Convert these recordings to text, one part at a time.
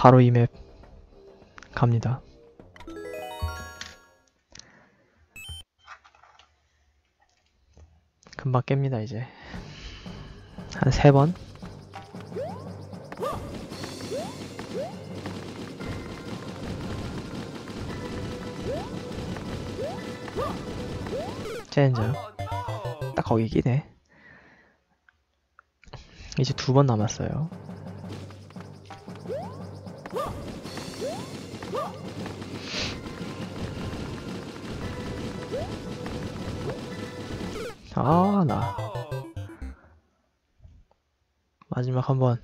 바로 이 맵 갑니다. 금방 깹니다 이제 한 세 번. 젠장 딱 거기 끼네 이제 두 번 남았어요 아, 나. 마지막 한 번.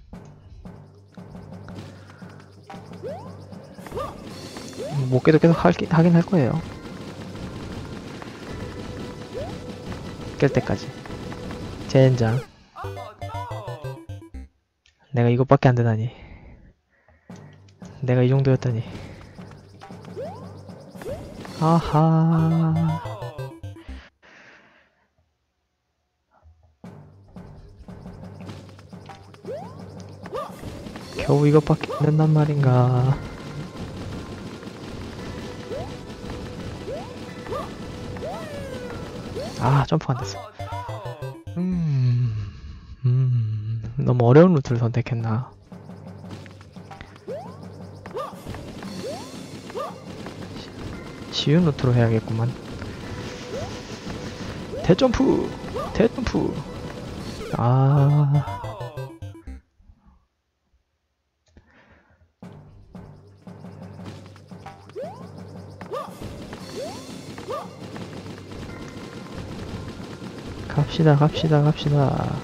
못 깨도 계속 할, 하긴 할 거예요. 깰 때까지. 젠장. 내가 이것밖에 안 되다니. 내가 이 정도였다니. 아하. 겨우 이것밖에 안 된단 말인가. 아, 점프가 안 됐어. 음, 음, 너무 어려운 루트를 선택했나. 시- 쉬운 루트로 해야겠구만. 대점프! 대점프! 아. 갑시다, 갑시다, 갑시다.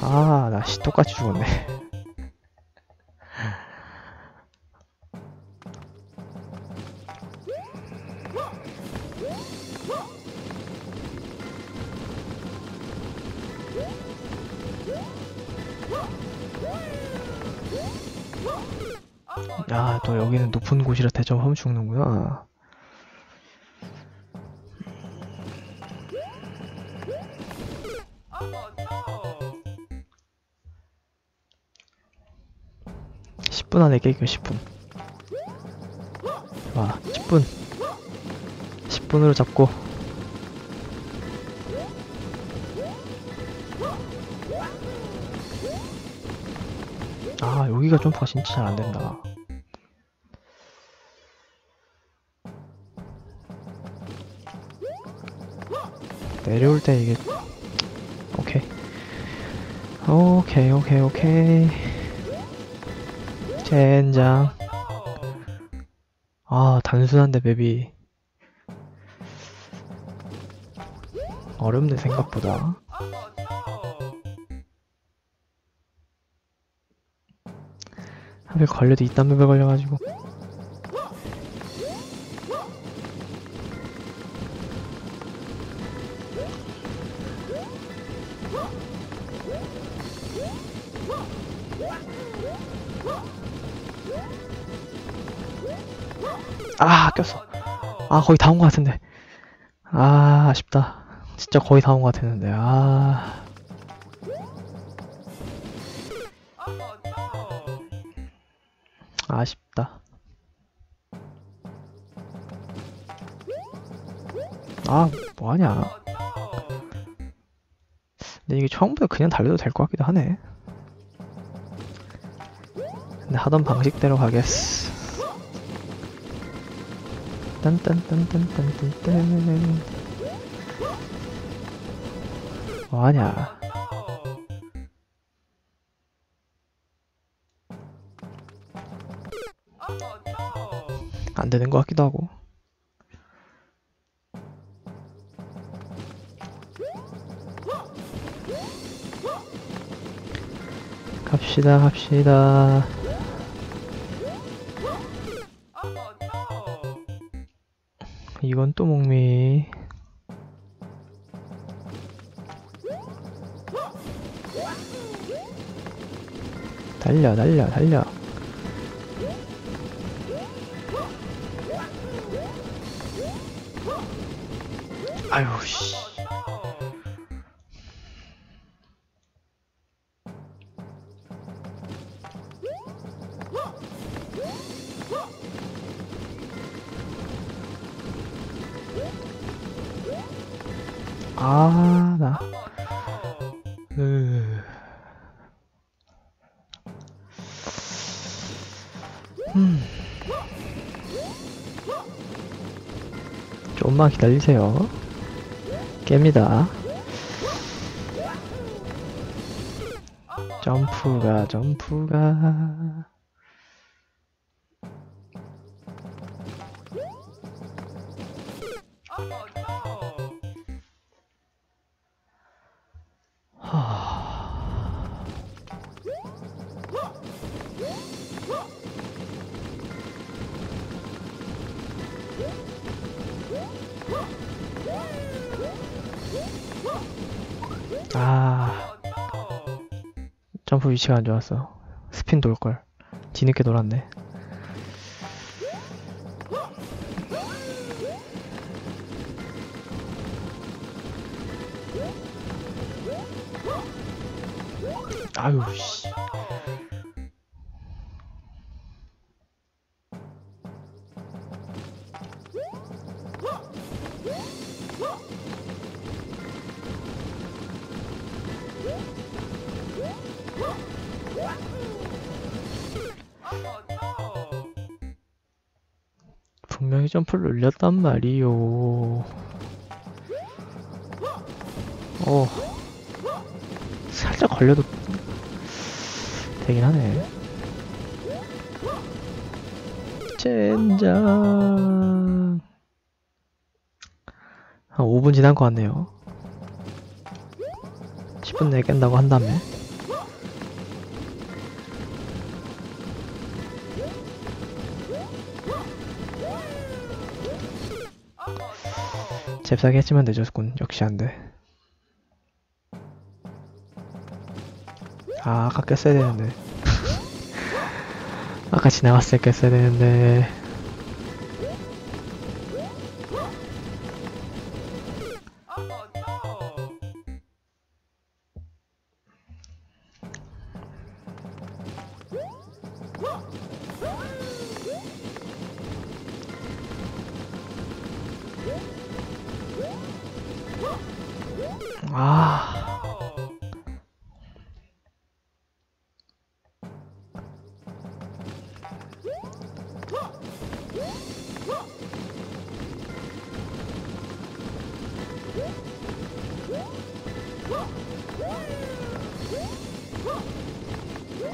아, 나 씨, 똑같이 죽었네. 야, 또 여기는 높은 곳이라 대점하면 죽는구나. 십분 안에 깨기가 10분. 와, 10분. 10분으로 잡고. 여기가 점프가 진짜 잘 안 된다. 내려올 때 이게 오케이. 오케이 오케이 오케이. 젠장. 아 단순한데 맵이. 어렵네 생각보다 하필 걸려도 이딴 맵에 걸려가지고. 아 꼈어. 아 거의 다 온 것 같은데. 아 아쉽다. 진짜 거의 다 온 것 같았는데. 아 아 뭐하냐. 근데 이게 처음부터 그냥 달려도 될 것 같기도 하네. 근데 하던 방식대로 가겠어. 딴딴딴딴딴딴딴 뭐하냐. 안 되는 것 같기도 하고 갑시다 갑시다. 이건 또 목미. 달려 달려 달려. 아유 씨 좀만 기다리세요. 깹니다. 점프가, 점프가. 하... 아, 점프 위치가 안 좋았어. 스핀 돌걸. 뒤늦게 돌았네. 아유, 씨. 점프를 올렸단 말이요. 어. 살짝 걸려도 되긴 하네. 젠장. 한 5분 지난 것 같네요. 10분 내에 깬다고 한다며. 잽싸게 했지만 늦었군. 역시 안 돼. 아, 아까 깼어야 되는데. 아까 지나갔을 때 깼어야 되는데. 아.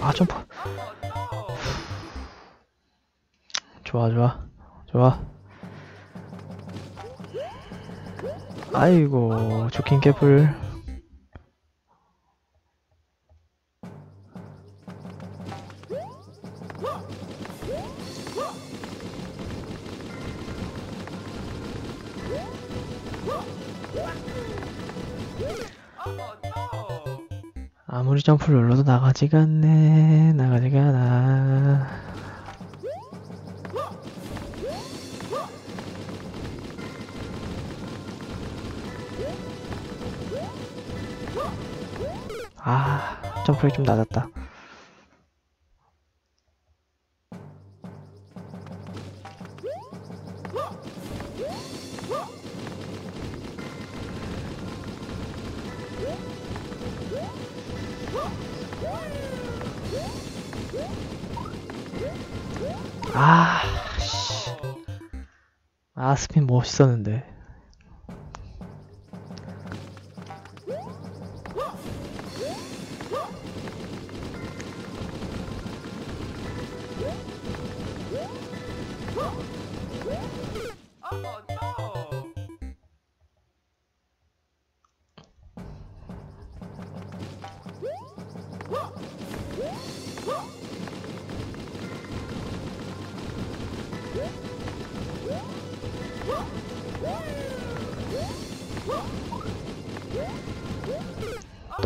아, 점프. 좋아, 좋아. 좋아. 아이고, 좋긴 개뿔. 아무리 점프를 눌러도 나가지가 않네. 나가지가 않아. 점프력이 좀 낮았다. 아, 씨. 아, 스핀 멋있었는데.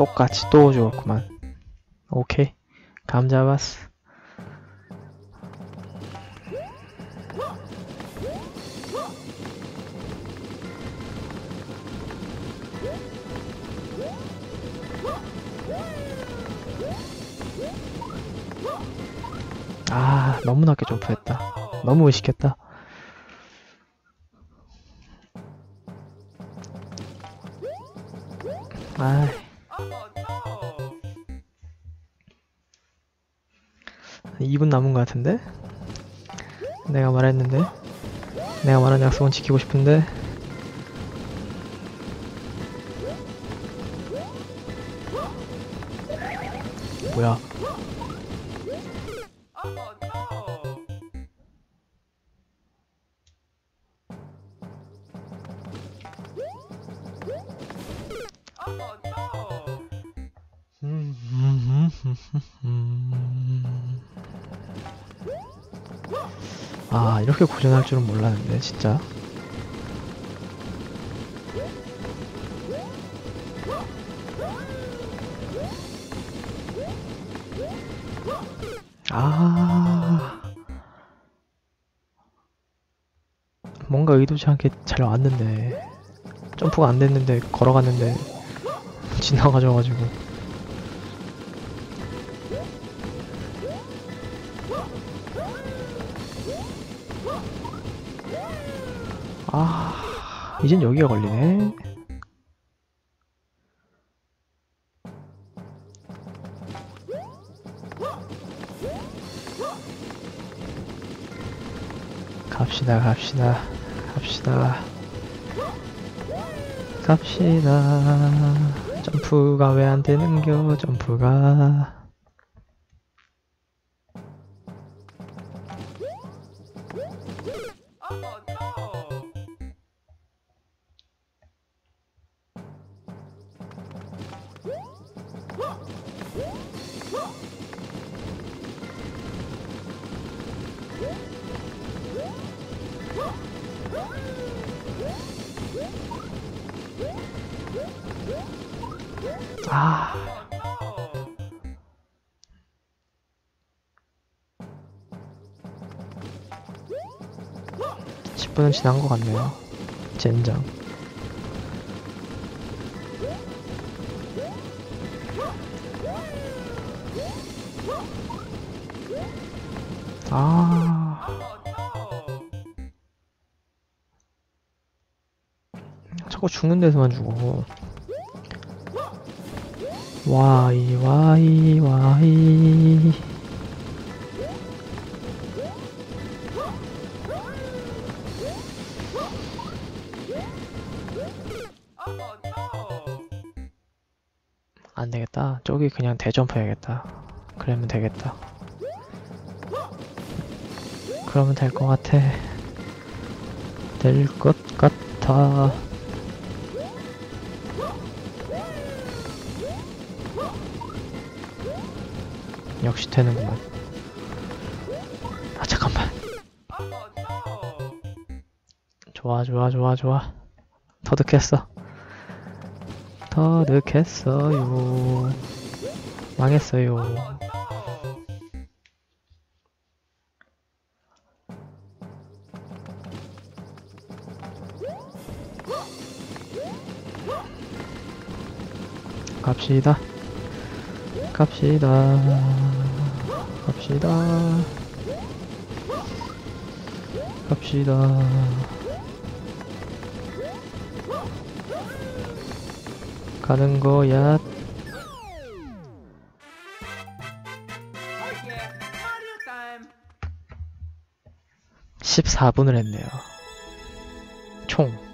똑같이 또 죽었구만. 오케이. 감 잡았어. 아, 너무 낮게 점프했다. 너무 의식했다. 아, 2분 남은 것 같은데? 내가 말했는데? 내가 말한 약속은 지키고 싶은데? 뭐야? 아, 이렇게 고전할 줄은 몰랐는데, 진짜. 아. 뭔가 의도치 않게 잘 왔는데. 점프가 안 됐는데, 걸어갔는데, 지나가져가지고. 아, 이젠 여기가 걸리네. 갑시다, 갑시다, 갑시다. 갑시다. 점프가 왜 안 되는겨, 점프가. 아. 십 분은 지난 것 같네요. 젠장. 아. 자꾸 죽는 데서만 죽어. 와이 와이 와이 안 되겠다. 저기 그냥 대점프 해야겠다. 그러면 되겠다. 그러면 될 것 같아. 될 것 같아. 역시 되는구만. 아, 잠깐만. 좋아, 좋아, 좋아, 좋아. 터득했어. 터득했어요. 망했어요. 갑시다. 갑시다. 갑시다. 갑시다. 가는 거야. 14분을 했네요. 총.